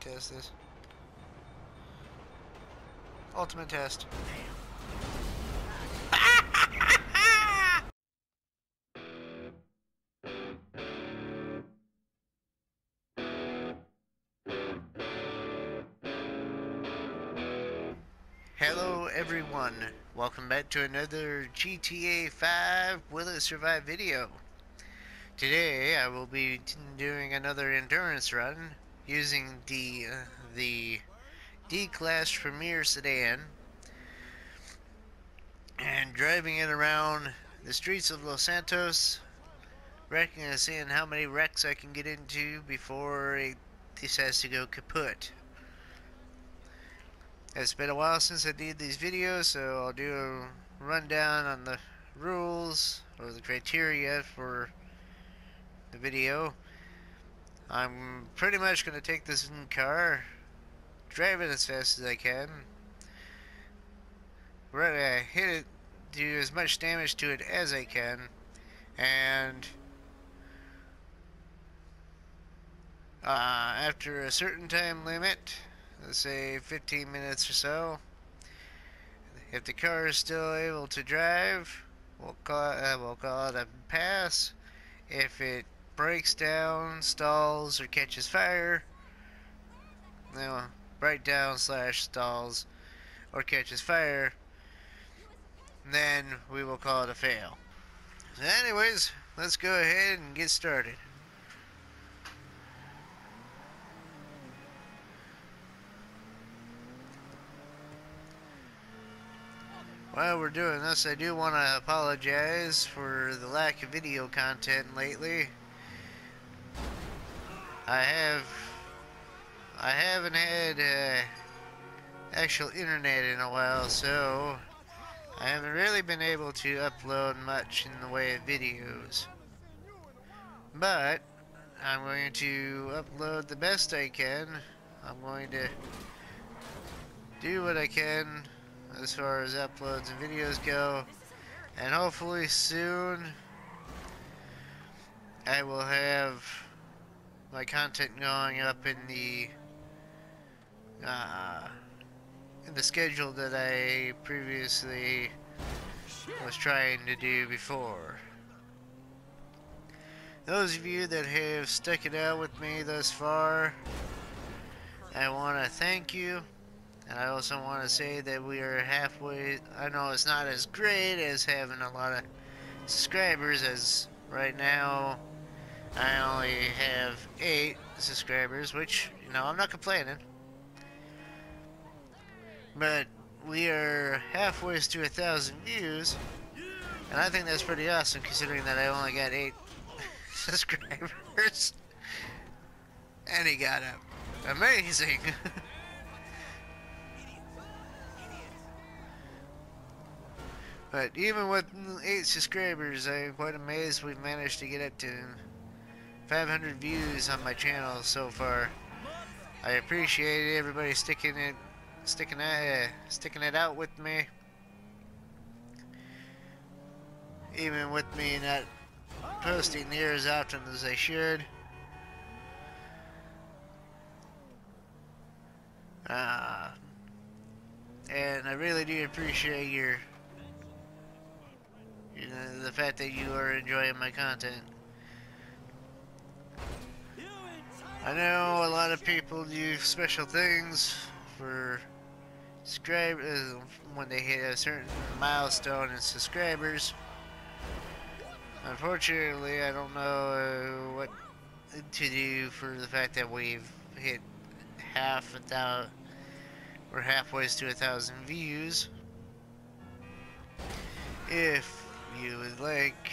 test this. Ultimate test. Hello everyone, welcome back to another GTA 5 Will It Survive video. Today I will be doing another endurance run using the uh, the Declasse Premier sedan and driving it around the streets of Los Santos wrecking and seeing how many wrecks I can get into before it decides to go kaput. It's been a while since I did these videos, so I'll do a rundown on the rules or the criteria for the video. I'm pretty much going to take this in car, drive it as fast as I can, right, uh, hit it, do as much damage to it as I can, and uh, after a certain time limit, let's say 15 minutes or so. If the car is still able to drive, we'll call uh, we'll call it a pass. If it breaks down, stalls, or catches fire, you know, breakdown slash stalls, or catches fire, then we will call it a fail. So anyways, let's go ahead and get started. While we're doing this, I do want to apologize for the lack of video content lately. I have, I haven't had uh, actual internet in a while, so I haven't really been able to upload much in the way of videos. But I'm going to upload the best I can. I'm going to do what I can as far as uploads and videos go. And hopefully soon I will have my content going up in the uh, in the schedule that I previously was trying to do before. Those of you that have stuck it out with me thus far, I want to thank you. And I also want to say that we are halfway. I know it's not as great as having a lot of subscribers as right now. I only have eight subscribers, which, you know, I'm not complaining. But we are halfway to a thousand views. And I think that's pretty awesome considering that I only got eight subscribers. and he got up. Amazing. But even with 8 subscribers, I'm quite amazed we've managed to get up to 500 views on my channel so far. I appreciate everybody sticking it, sticking it, uh, sticking it out with me. Even with me not posting near as often as I should. Uh, and I really do appreciate your the fact that you are enjoying my content. I know a lot of people do special things for subscribe uh, when they hit a certain milestone in subscribers. Unfortunately, I don't know uh, what to do for the fact that we've hit half a thousand, we're halfway to a thousand views. If you would like,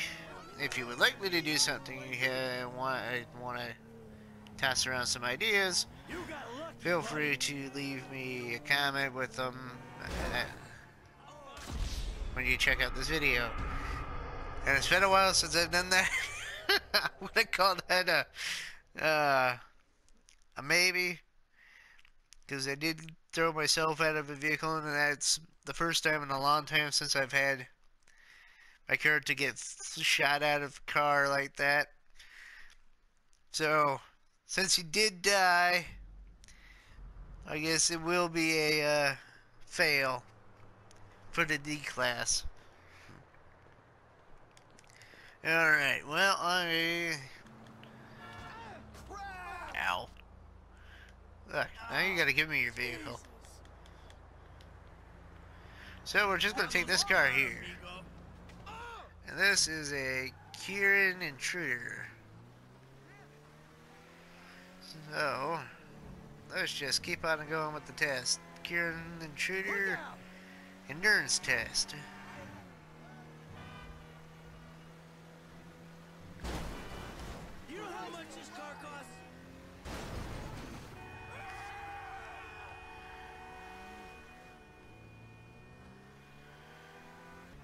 if you would like me to do something, you want, I want to toss around some ideas, feel free to leave me a comment with them uh, when you check out this video. And it's been a while since I've done that. I would have called that a, uh, a maybe. Because I did throw myself out of a vehicle, and that's the first time in a long time since I've had character to get shot out of car like that. So, since he did die, I guess it will be a uh, fail for the Declasse. Alright, well, I... Ow. Look, now you gotta give me your vehicle. So we're just gonna take this car here. And this is a Karin Intruder. So, let's just keep on going with the test. Karin Intruder Endurance Test.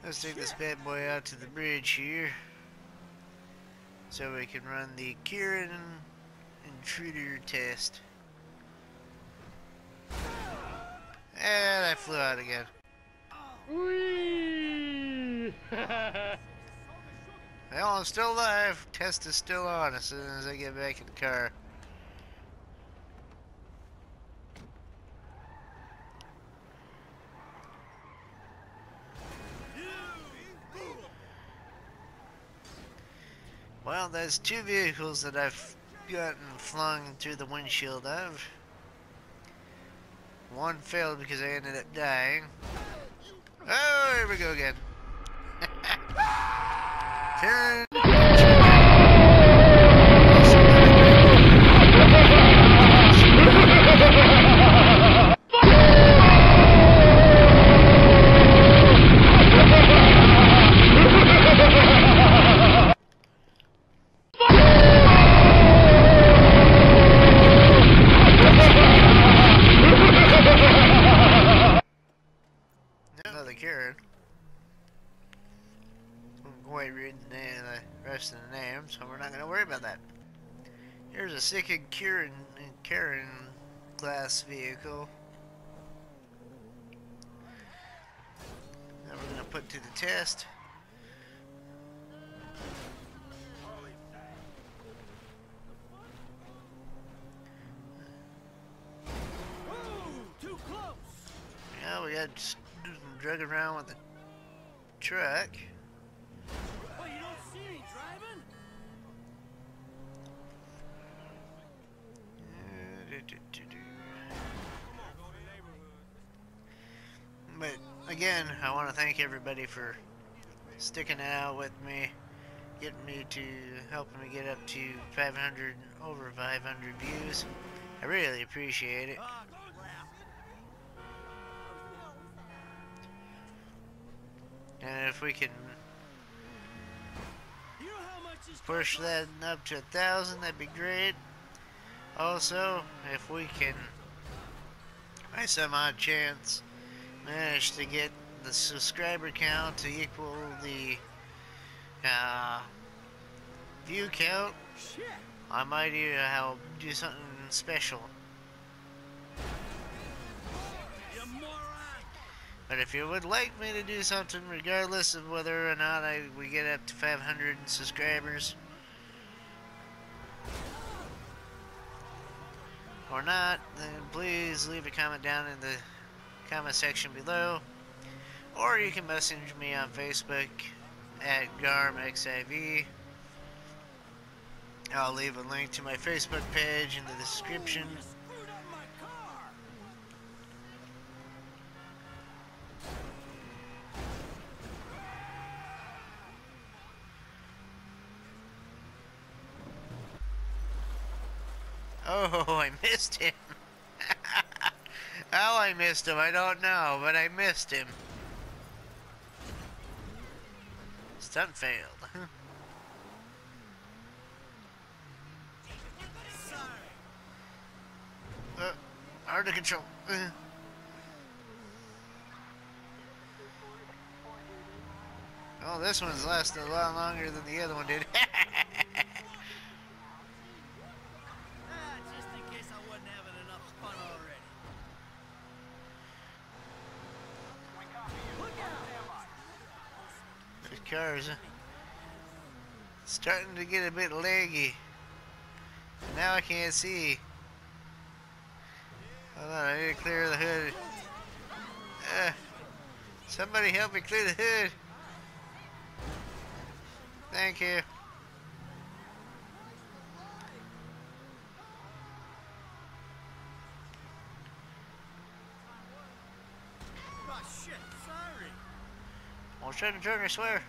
Let's take this bad boy out to the bridge here. So we can run the Karin Intruder test. And I flew out again. Whee! Well, I'm still alive. Test is still on as soon as I get back in the car. Well, there's two vehicles that I've gotten flung through the windshield of. One failed because I ended up dying. Oh, here we go again. Turn. Another Karin. I'm quite reading the, name, the rest of the name, so we're not going to worry about that. Here's a second Karin, Karin class vehicle. That we're going to put to the test. Yeah, we got drug around with the truck. Oh, again, I want to thank everybody for sticking out with me, getting me to helping me get up to 500 over 500 views. I really appreciate it. And if we can push that up to a thousand, that'd be great. Also, if we can, by some odd chance, manage to get the subscriber count to equal the uh, view count, Shit. I might do, uh, do something special. But if you would like me to do something, regardless of whether or not I we get up to 500 subscribers or not, then please leave a comment down in the comment section below, or you can message me on Facebook at GarmXIV. I'll leave a link to my Facebook page in the description. Oh, I missed him. How I missed him, I don't know, but I missed him. Stunt failed. Uh, hard to control. Oh, this one's lasted a lot longer than the other one did. starting to get a bit laggy. Now I can't see. Hold on, I need to clear the hood. Uh, somebody help me clear the hood. Thank you. Oh shit, sorry. Well, shut the turn, I swear.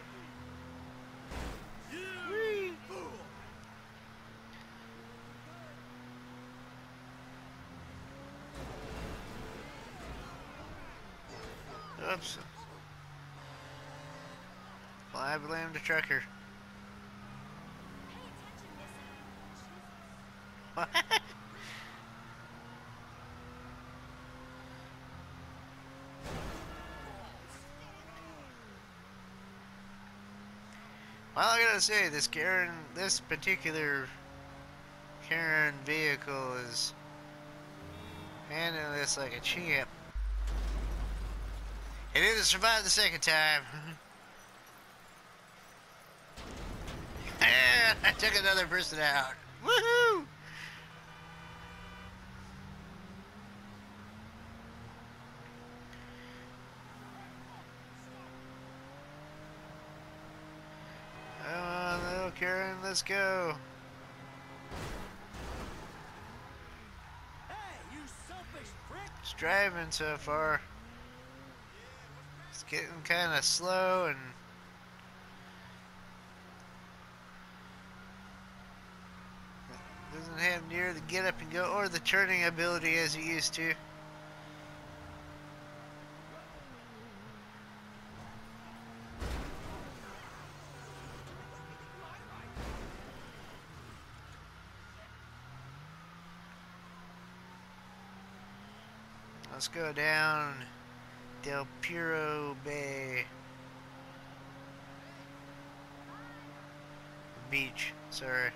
You fool. Oops. Well, I blame the trucker. What? Well, I gotta say, this Karin, this particular Karin vehicle is handling this like a champ. It didn't survive the second time. and I took another person out. Woohoo! Come on, little Karin, let's go. Hey, you selfish prick. It's driving so far. It's getting kind of slow and doesn't near the get up and go or the turning ability as it used to. Let's go down Del Perro Bay. Beach, sorry.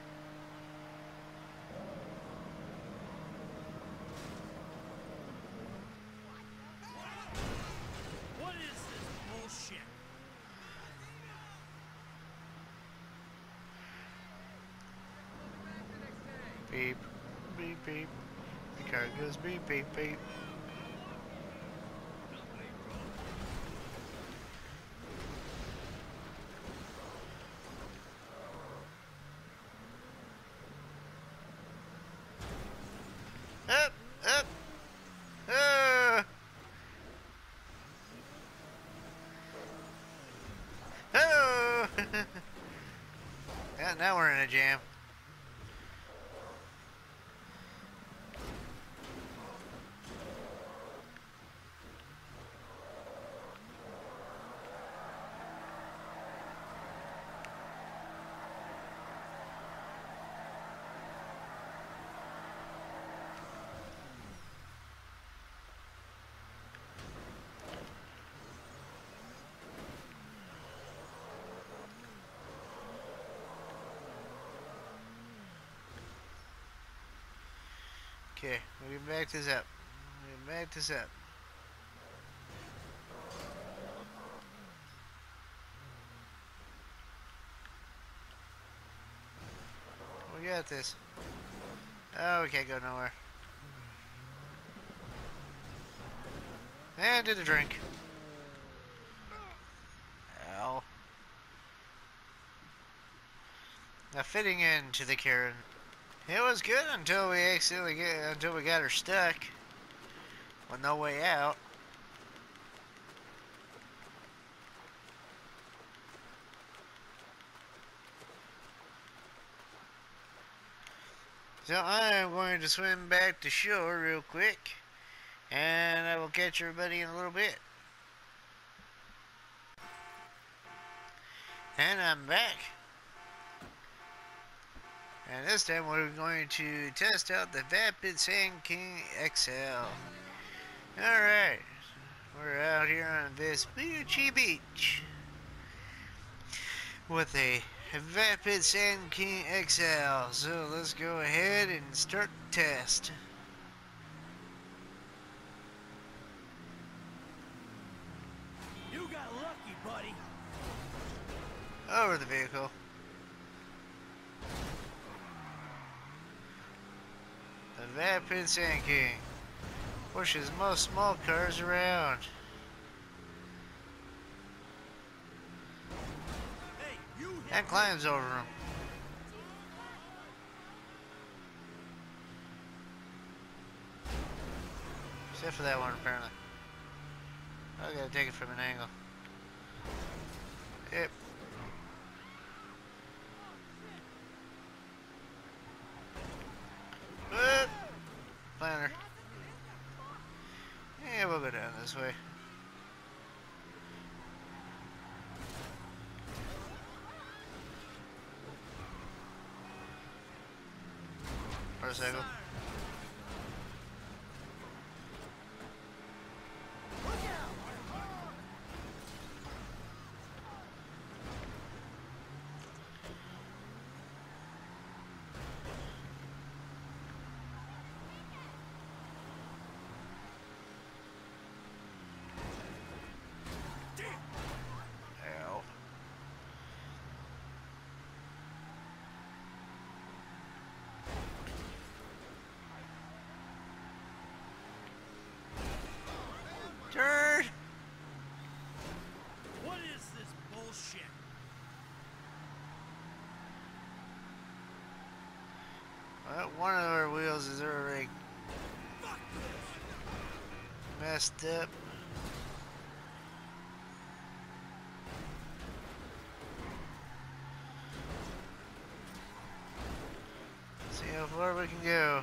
What is this bullshit? Beep, beep, beep. The car goes beep, beep, beep. Up, up. Ah. Oh. yeah, now we're in a jam. Okay, we back this up. We back this up. We got this. Oh, we can't go nowhere. And did a drink. Ow. Now fitting into the Karin. It was good until we accidentally get until we got her stuck with no way out. So I am going to swim back to shore real quick and I will catch everybody in a little bit. And I'm back. And this time we're going to test out the Vapid Sand King XL. Alright, we're out here on Vespucci Beach with a Vapid Sand King XL. So let's go ahead and start the test. You got lucky, buddy. Over the vehicle. The Vapid Sand King. Pushes most small cars around. And climbs over them. Except for that one, apparently. I gotta take it from an angle. Yep. Whoop! Planner. Yeah, we'll go down this way. Motorcycle. Ow. Turd! What is this bullshit? Well, one of our wheels is already messed up. See how far we can go.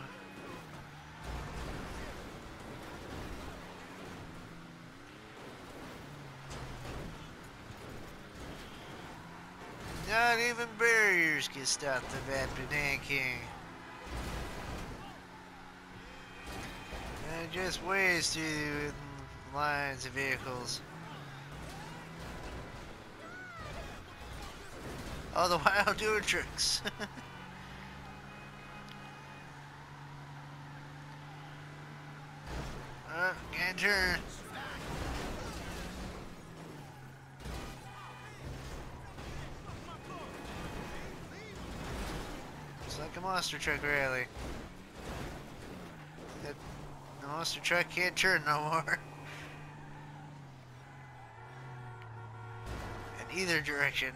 Not even barriers can stop the Vapid King. Just ways through lines of vehicles. All the while doing tricks. uh, can't turn. It's like a monster truck rally. Monster truck can't turn no more. In either direction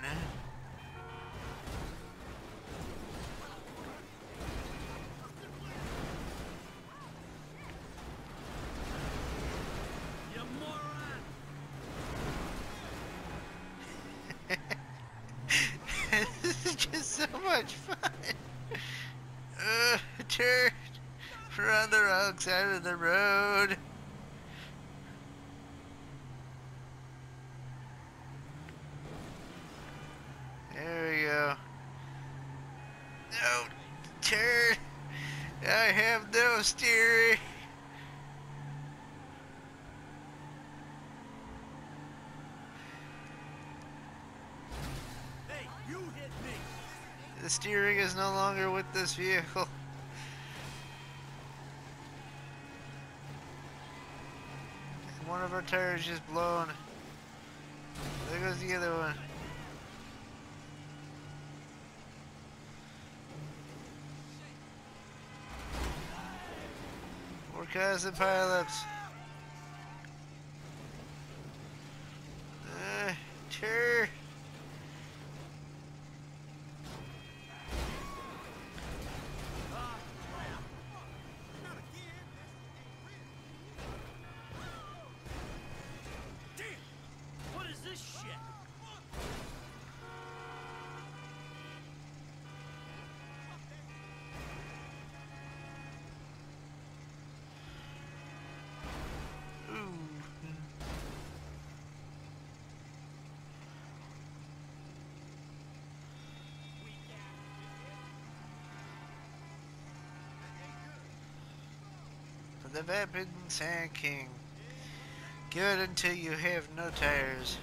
moron! this is just so much fun. Uh, turn. We're on the wrong side of the road. There we go. No, turn. I have no steering. Hey, you hit me! The steering no longer with this vehicle. One of our tires just blown. There goes the other one. We're causing pileups. Uh. The Vapid Sand King. Good until you have no tires.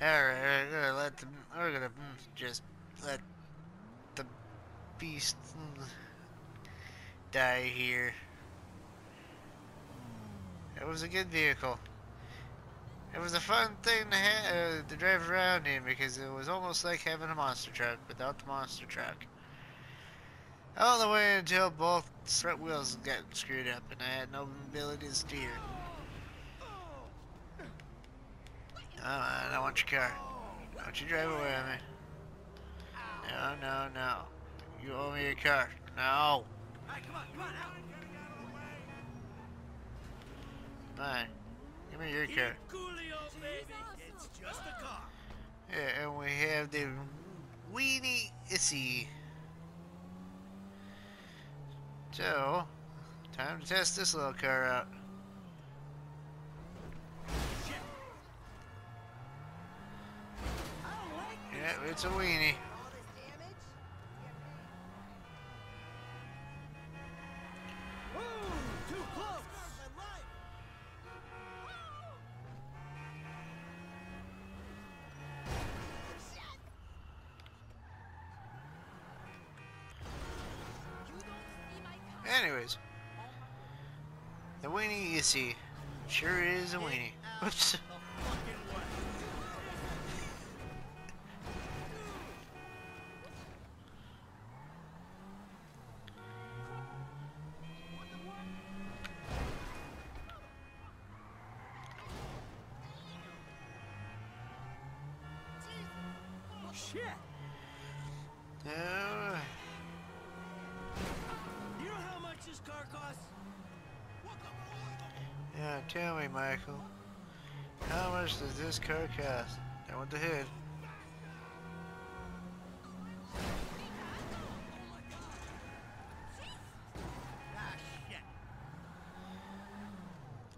Alright, we're gonna let them. We're gonna just let the beast die here. It was a good vehicle. It was a fun thing to, ha- uh, to drive around in because it was almost like having a monster truck without the monster truck. All the way until both front wheels got screwed up and I had no ability to steer. Oh, I want your car. Don't you drive away with me. No, no, no. You owe me your car. No. Hey, come on, come on, out. Fine. Give me your car. Coolio, baby. It's just a car. Yeah, and we have the Weeny Issi. So, time to test this little car out. Shit. I don't like Yeah, it's a weenie. The Weeny Issi sure is a weenie. Uh, Whoops. Me, Michael. How much does this car cost? I want the hood.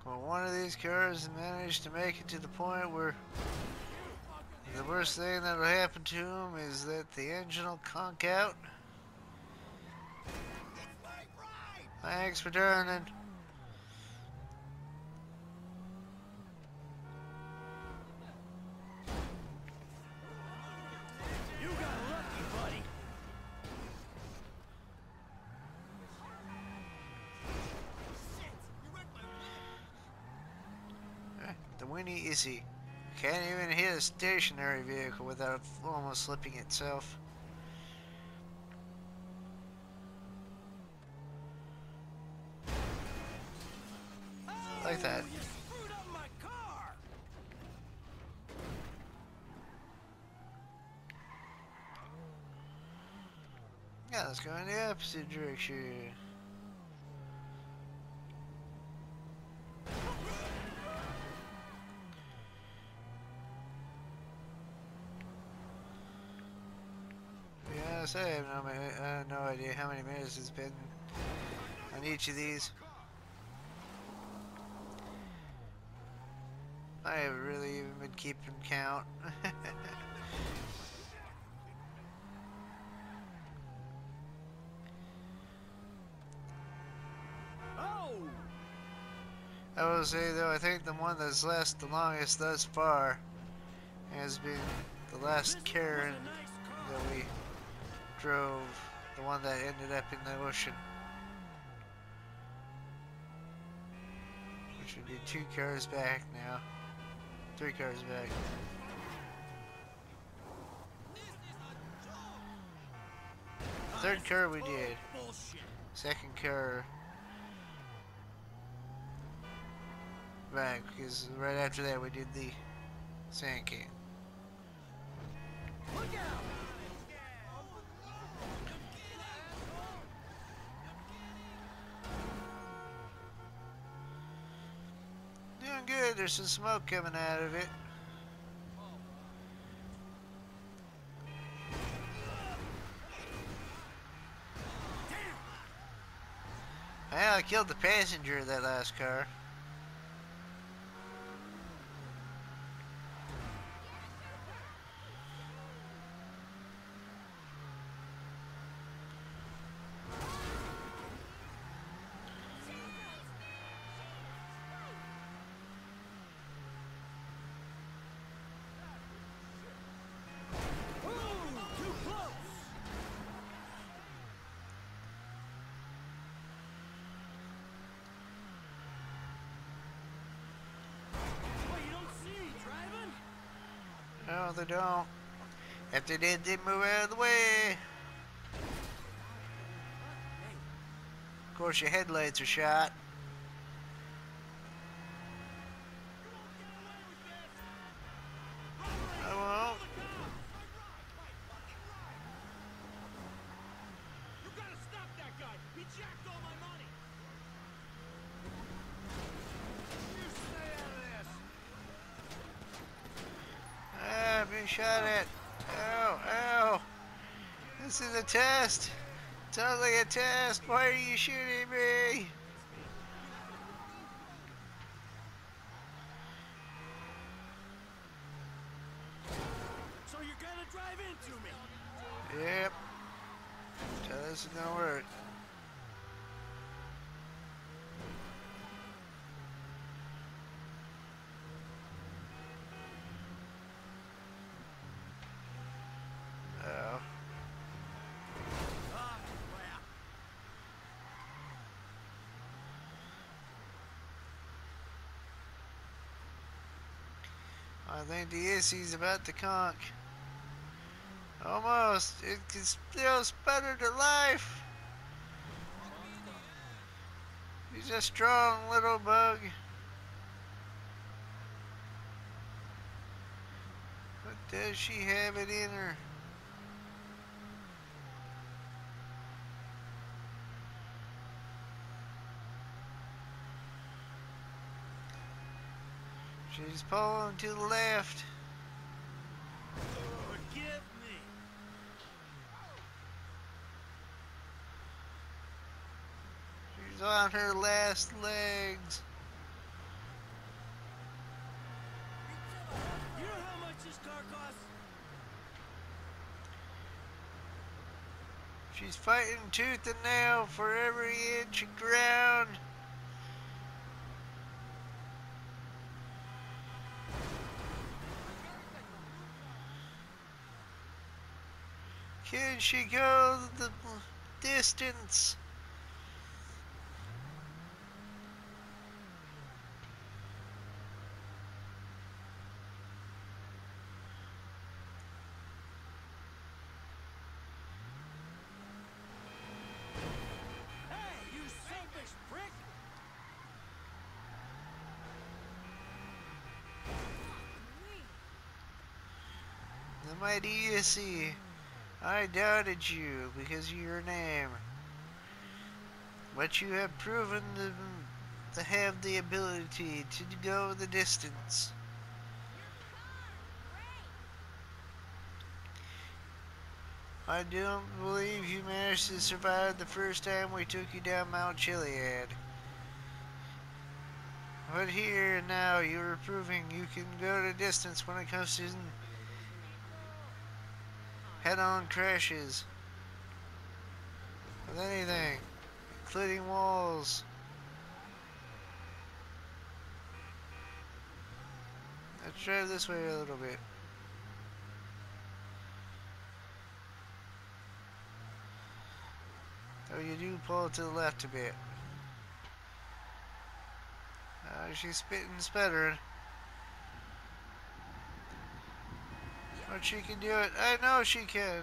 Well, one of these cars managed to make it to the point where the worst thing that'll happen to him is that the engine will conk out. Thanks for turning. Can't even hit a stationary vehicle without almost slipping itself. Like oh, that. You screwed up my car. Yeah, let's go in the opposite direction. Yeah, I have no, I have no idea how many minutes it's been on each of these. I haven't really even been keeping count. I will say though, I think the one that's lasted the longest thus far has been the last Karin that we drove, the one that ended up in the ocean. Which would be two cars back now. Three cars back. Third car we did. Second car back because right after that we did the sand king. Look out. There's some smoke coming out of it. Well, I killed the passenger of that last car. They don't. If they did, they'd move out of the way. Of course, your headlights are shot. I won't. You gotta stop that guy! He jacked all my money! You stay out of this! Ah, being shot at. Ow, ow. This is a test. Sounds like a test. Why are you shooting me? So you're gonna drive into me! Yep. So this is gonna work. Oh. Ah, crap! I think the Issi's about to conk. Almost. It can still sputter to life. He's a strong little bug. But does she have it in her? She's pulling to the left. Forgive me! She's on her last legs. You know how much this car costs? She's fighting tooth and nail for every inch of ground. Can she go the distance? Hey, you selfish prick! The mighty Issi, I doubted you because of your name. But you have proven to, have the ability to go the distance. I don't believe you managed to survive the first time we took you down Mount Chiliad. But here and now you are proving you can go the distance when it comes to head-on crashes with anything, including walls. Let's drive this way a little bit. Oh, you do pull to the left a bit. Uh, she's spitting and sputtering. But she can do it. I know she can.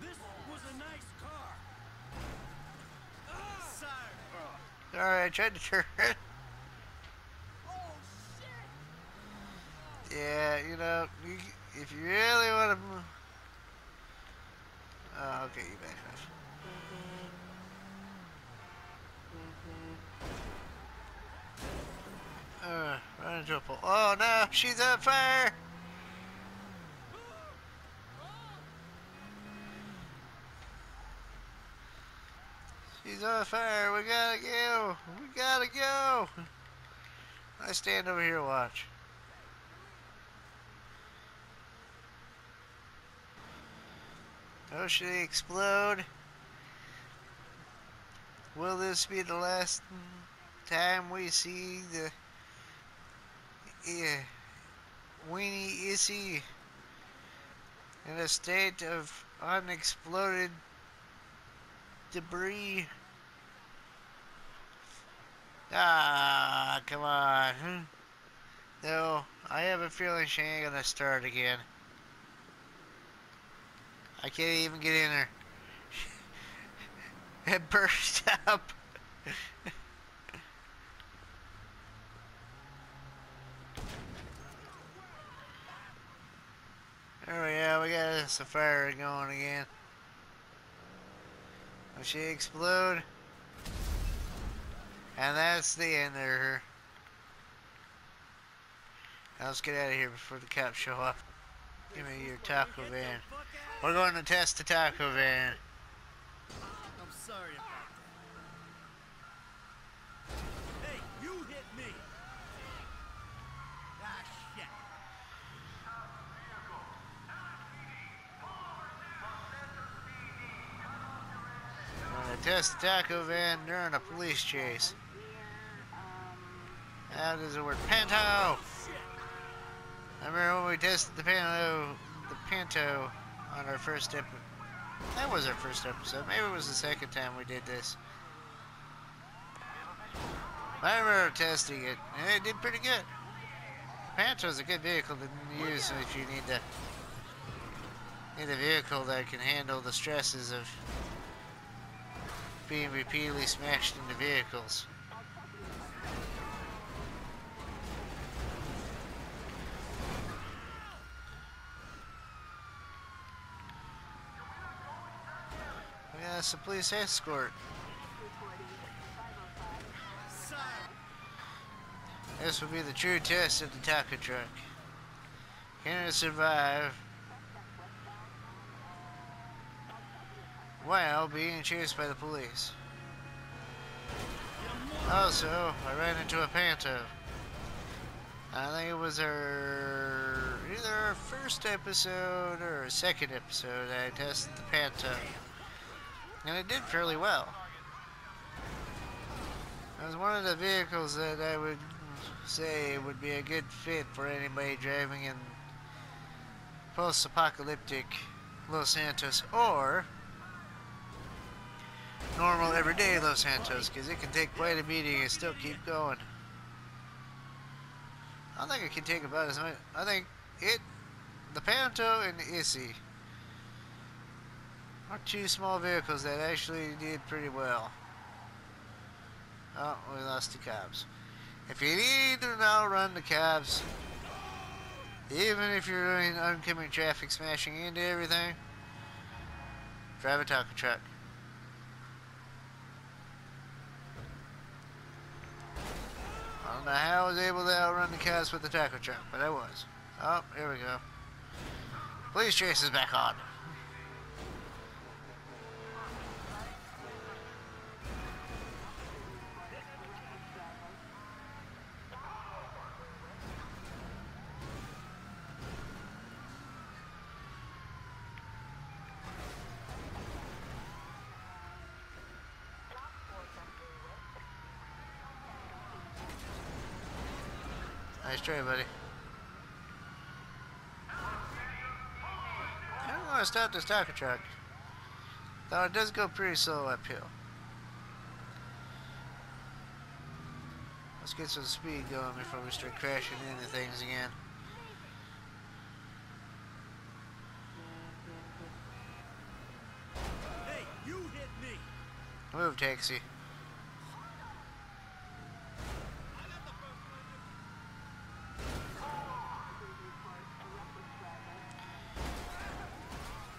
This was a nice car! Ah, Sorry! Alright, I tried to turn it. Oh! Yeah, you know, you, if you really want to. Oh, okay, you back off. Uh, run into a pole. Oh no, she's on fire! She's on fire. We gotta go. We gotta go. I stand over here watch. Oh, should they explode? Will this be the last time we see the yeah, Weeny Issi in a state of unexploded debris? Ah, come on. No, I have a feeling she ain't gonna start again. I can't even get in there. It burst up. Oh yeah, we got a fire going again. Will she explode? And that's the end of her. Now let's get out of here before the cops show up. Give me your taco van. We're going to test the taco van. I'm sorry about that. Hey, you hit me. Ah, shit. We're going to test the taco van during a police chase. How does it work? Panto! I remember when we tested the Panto, the Panto on our first episode. That was our first episode. Maybe it was the second time we did this. I remember testing it, and it did pretty good. Panto is a good vehicle to use if you need to need a vehicle that can handle the stresses of being repeatedly smashed into vehicles. Yeah, it's a police escort. This will be the true test of the taco truck. Can it survive while being chased by the police? Also, I ran into a panto. I think it was our either our first episode or our second episode. I tested the panto, and it did fairly well. It was one of the vehicles that I would say would be a good fit for anybody driving in post-apocalyptic Los Santos or normal everyday Los Santos because it can take quite a beating and still keep going. I think it can take about as much. I think it, the Panto and the Issi are two small vehicles that actually did pretty well. Oh, we lost the cops. If you need to outrun the cabs, even if you're doing oncoming traffic smashing into everything, drive a taco truck. Don't know how I was able to outrun the cops with the tackle truck, but I was. Oh, here we go. Police chase is back on. Nice try, buddy. I don't want to stop this taco truck. Though it does go pretty slow uphill. Let's get some speed going before we start crashing into things again. Hey, you hit me. Move, taxi.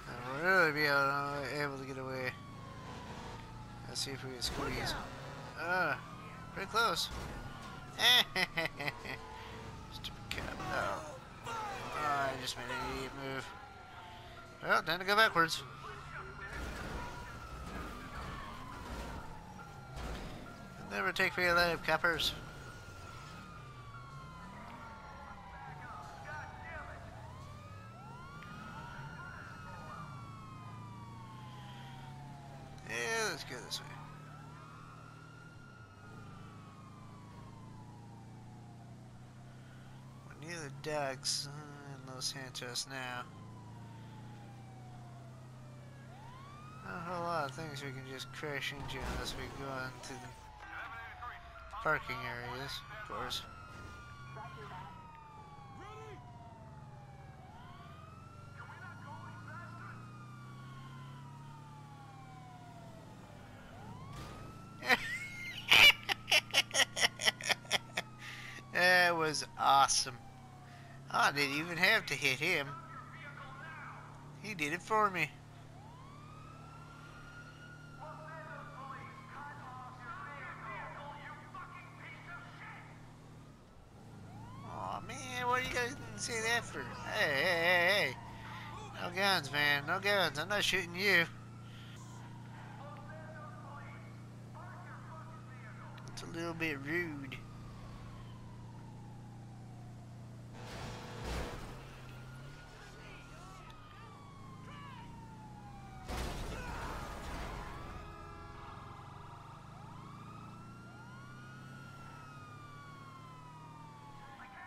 And we'll really be able, able to get away. Let's see if we can squeeze. Ah, pretty close. Stupid cab. Oh. oh, I just made an idiot move. Well, time to go backwards. Never take me alive, coppers. Yeah, let's go this way. We're docks uh, in Los Santos now. Not a whole lot of things we can just crash into unless we go into the parking areas, of course. awesome. I didn't even have to hit him. He did it for me. Aw man, what are you guys say that for? Hey, hey, hey, hey. No guns, man. No guns. I'm not shooting you. It's a little bit rude.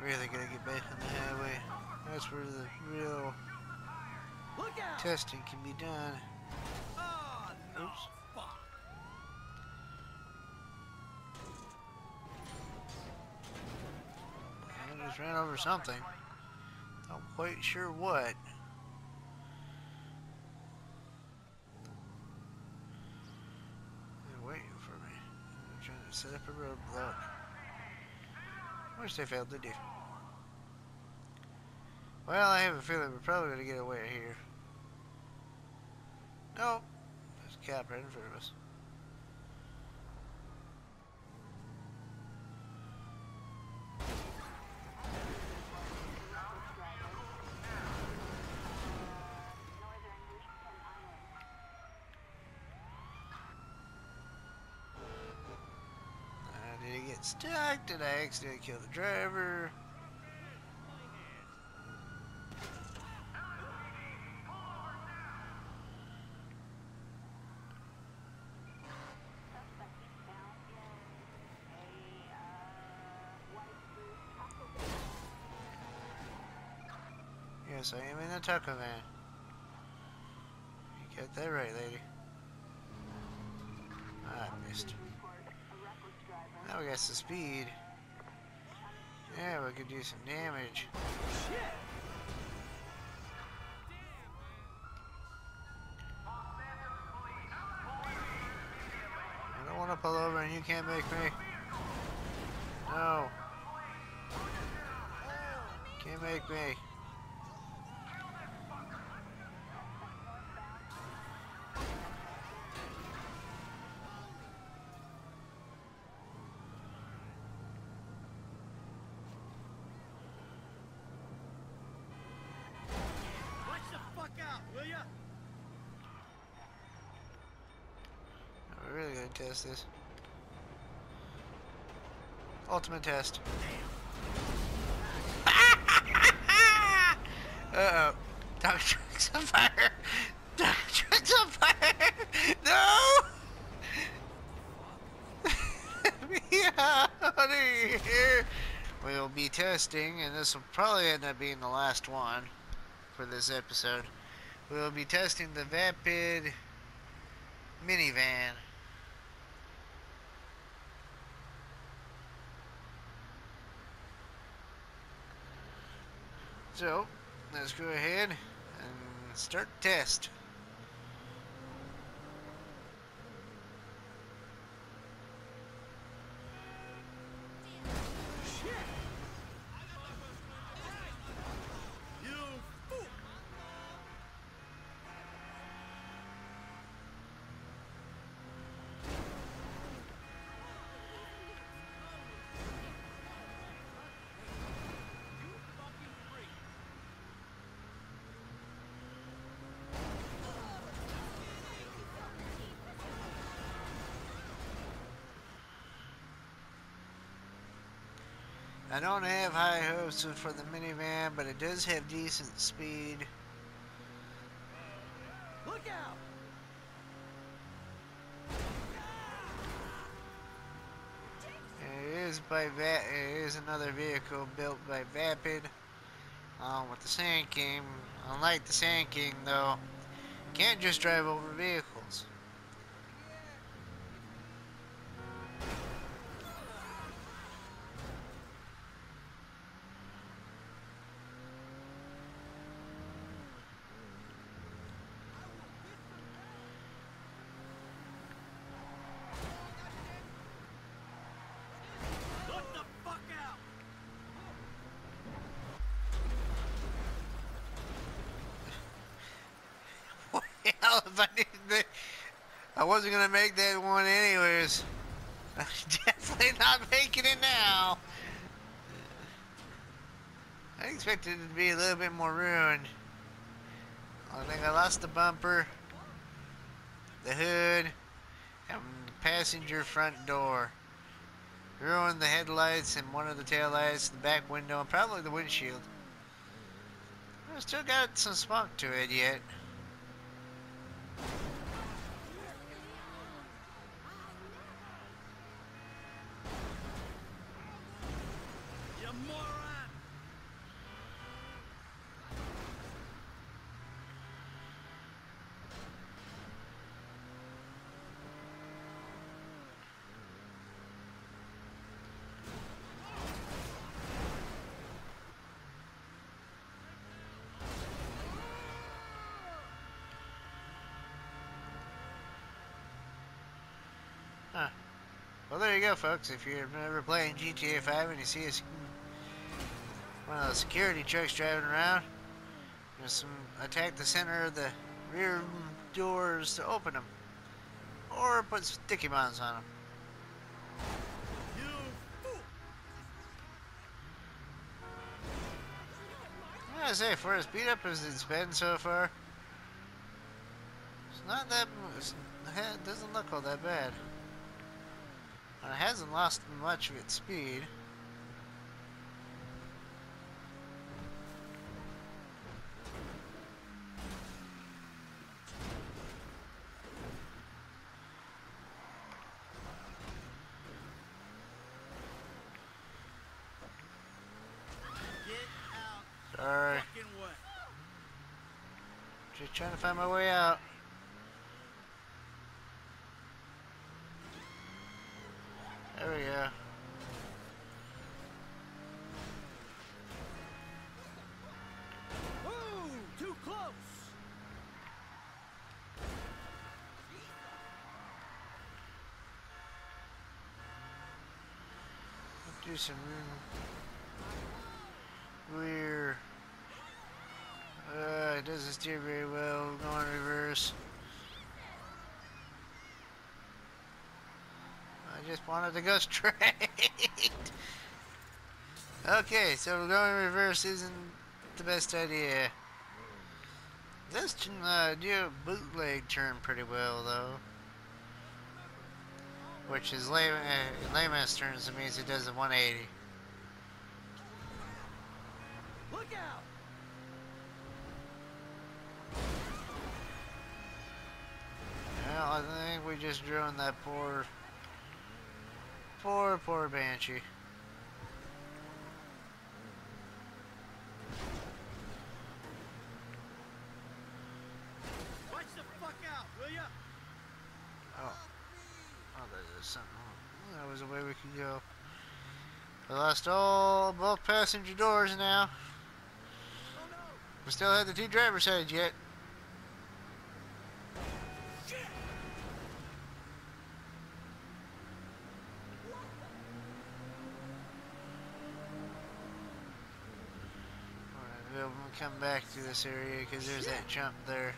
Really gotta get back on the highway. That's where the real testing can be done. Oops. I just ran over something. Not quite sure what. They're waiting for me. They're trying to set up a roadblock. Which they failed to do. Well, I have a feeling we're probably going to get away here. Nope. There's a cop right in front of us. Did he get stuck? Did I accidentally kill the driver? Yes, I am in the taco van. You got that right, lady. Ah, I missed. Now we got some speed. Yeah, we could do some damage. I don't want to pull over and you can't make me. No. Can't make me. Watch the fuck out, will ya? We're really gonna test this. Ultimate test. Uh oh. Dog truck's on fire! Truck's on fire! No! Me out of here! We'll be testing, and this will probably end up being the last one for this episode. We'll be testing the Vapid minivan. So, let's go ahead and start test. I don't have high hopes for the minivan, but it does have decent speed. Look out! It is by Va- it is another vehicle built by Vapid. Um, with the Sand King, unlike the Sand King though, can't just drive over vehicles. Look the fuck out! I didn't, I wasn't gonna make that one anyways. I'm definitely not making it now. I expected it to be a little bit more ruined. I think I lost the bumper, the hood, and the passenger front door. Ruined the headlights and one of the taillights, the back window, and probably the windshield. I still got some smoke to it yet. You moron! Well, there you go, folks. If you're ever playing GTA 5 and you see a, one of those security trucks driving around, just attack the center of the rear doors to open them, or put sticky bombs on them. I say, for as beat up as it's been so far, it's not that. It doesn't look all that bad. And it hasn't lost much of its speed. Sorry, just trying to find my way out. Do some weird. Uh, it doesn't steer very well. Going reverse. I just wanted to go straight. okay, so going reverse isn't the best idea. This uh, do a bootleg turn pretty well though. Which is uh, in layman's terms, it means it does a 180. Look out! Well, I think we just ruined that poor, poor, poor Banshee. Watch the fuck out, will ya? Oh, oh, there's something. That was a way we could go. We lost all both passenger doors now. No! We still have the two driver sides yet. We'll come back to this area because there's that jump there.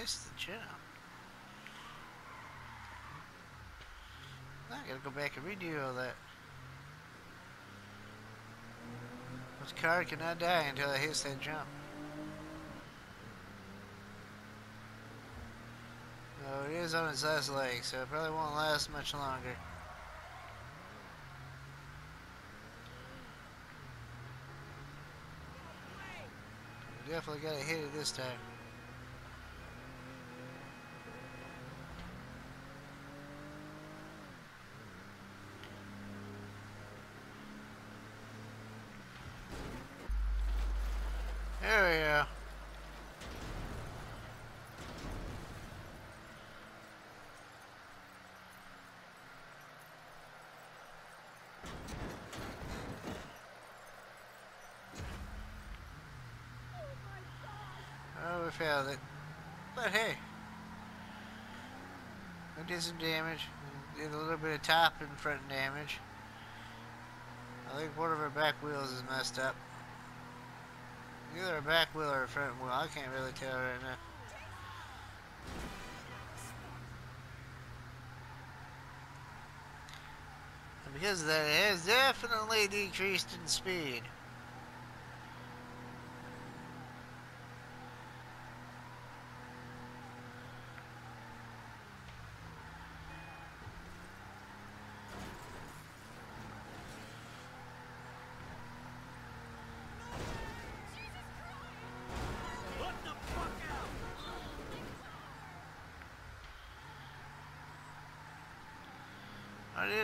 Missed the jump. Gotta go back and redo all that. This car cannot die until it hits that jump. Oh, it is on its last leg, so it probably won't last much longer. Definitely gotta hit it this time. There we go. It. But hey. I did some damage. Did a little bit of top and front damage. I think one of our back wheels is messed up. Either a back wheel or a front wheel. I can't really tell right now. And because that, has definitely decreased in speed.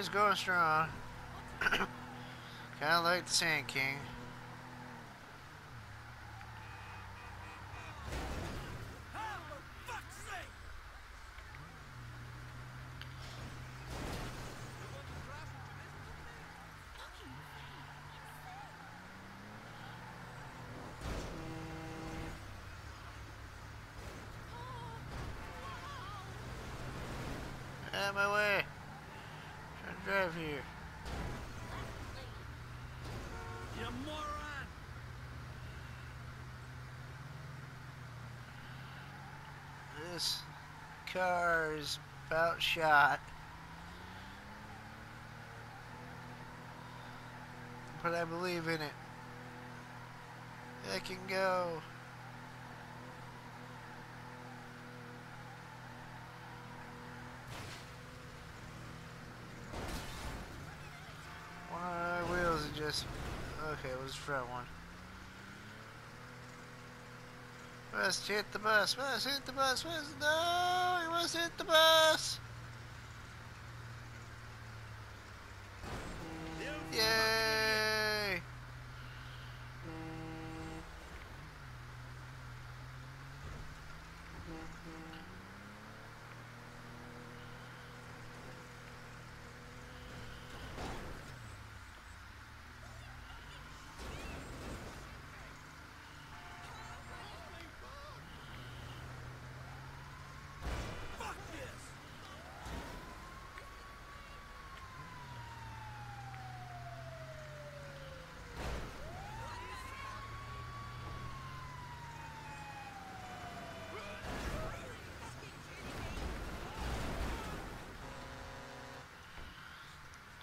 Is going strong. kind of like the Sand King. My way. Drive here. You moron! This car is about shot. But I believe in it. I can go. One of our wheels is just okay. It was the front one. Must hit the bus. Must hit the bus. Must no. He must hit the bus.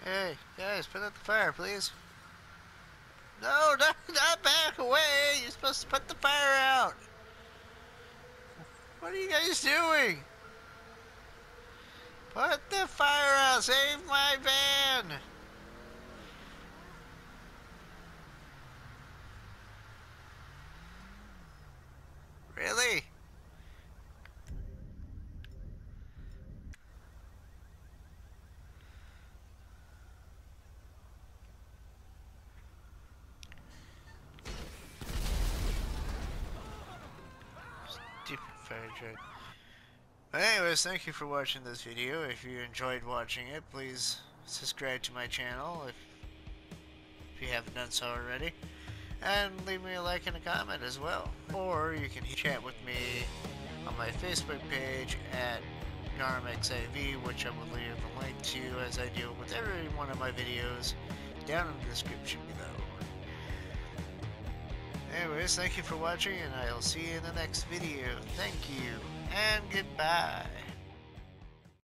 Hey, guys, put out the fire, please. No, not, not back away. You're supposed to put the fire out. What are you guys doing? Put the fire out. Save my van. Really? Stupid fire truck. Anyways, thank you for watching this video. If you enjoyed watching it, please subscribe to my channel if, if you haven't done so already. And leave me a like and a comment as well. Or you can chat with me on my Facebook page at GarmXIV, which I will leave a link to as I do with every one of my videos down in the description below. Anyways, thank you for watching, and I'll see you in the next video. Thank you, and goodbye.